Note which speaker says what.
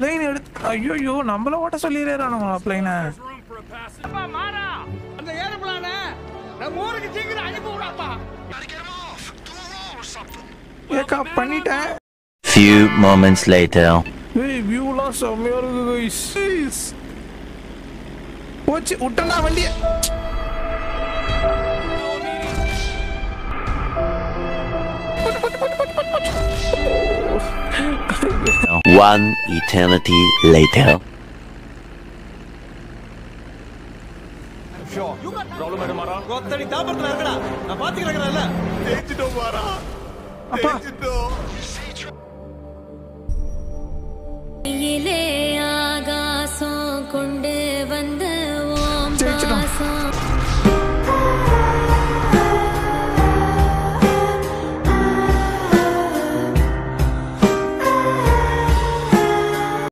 Speaker 1: Plain எடுத்து ஐயோ நம்மள ஓட்ட சொல்லிடுறானுங்களா பிளைனை
Speaker 2: அந்த ஏரோப்ளான நம்ம ஊருக்கு சீக்கிரம் அனுப்பி விடாப்பா
Speaker 1: ஏக்கா பண்ணிட்டேன்
Speaker 3: Few moments later.
Speaker 1: ஏய் வியூலாம் செம்மையா இருக்கு guys. போச்சு விட்டனா வண்டிய
Speaker 3: One eternity later.
Speaker 2: ஆகாசம் கொண்டு வந்து
Speaker 1: ஓம்